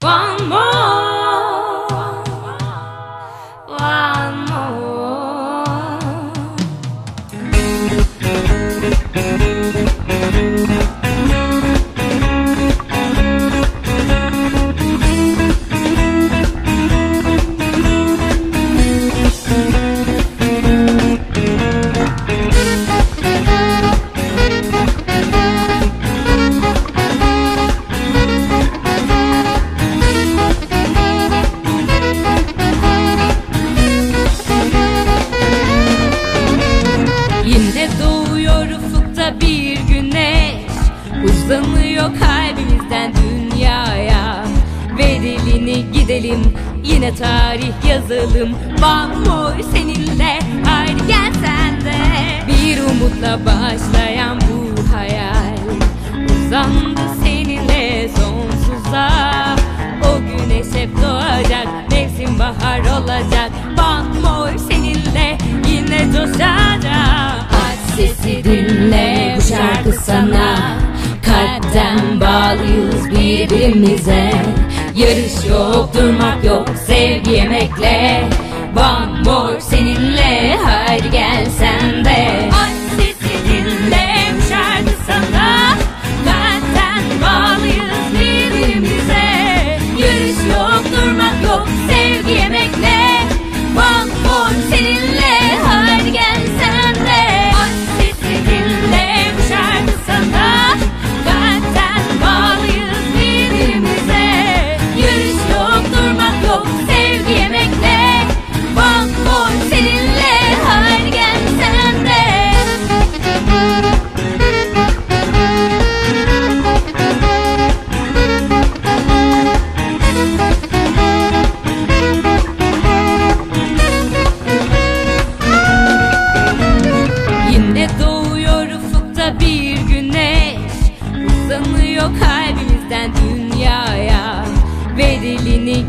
One more, Uzanıyor kalbimizden dünyaya. Bedelini gidelim yine tarih yazalım. Bamboy seninle haydi gel sen de. Bir umutla başlayan bu hayal. Uzandı bağlıyız birbirimize. Yarış yok durmak yok sevgi yemekle. Bamboy seninle haydi gel sen de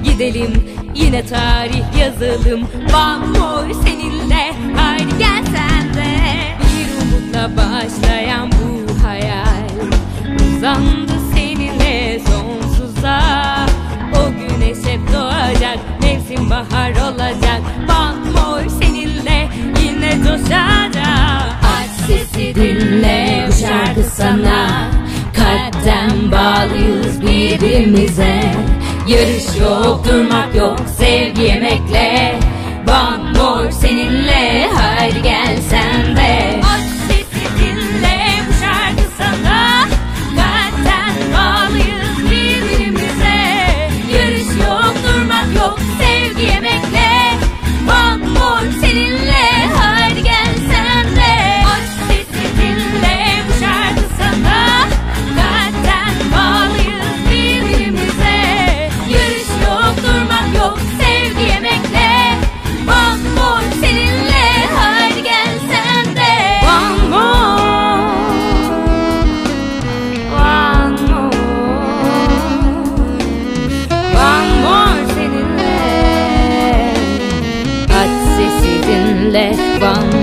gidelim. Yine tarih yazalım. Bamboy seninle haydi gel sen de. Bir umutla başlayan bu hayal Uzandı seninle sonsuza. O güneş hep doğacak Mevsim bahar olacak. Bamboy seninle yine coşacak. Aç sesi dinle bu şarkı sana. Kalpten bağlıyız birbirimize Yarış yok durmak yok sevgi yemekle. Bamboy seninle haydi gel sen de more seninle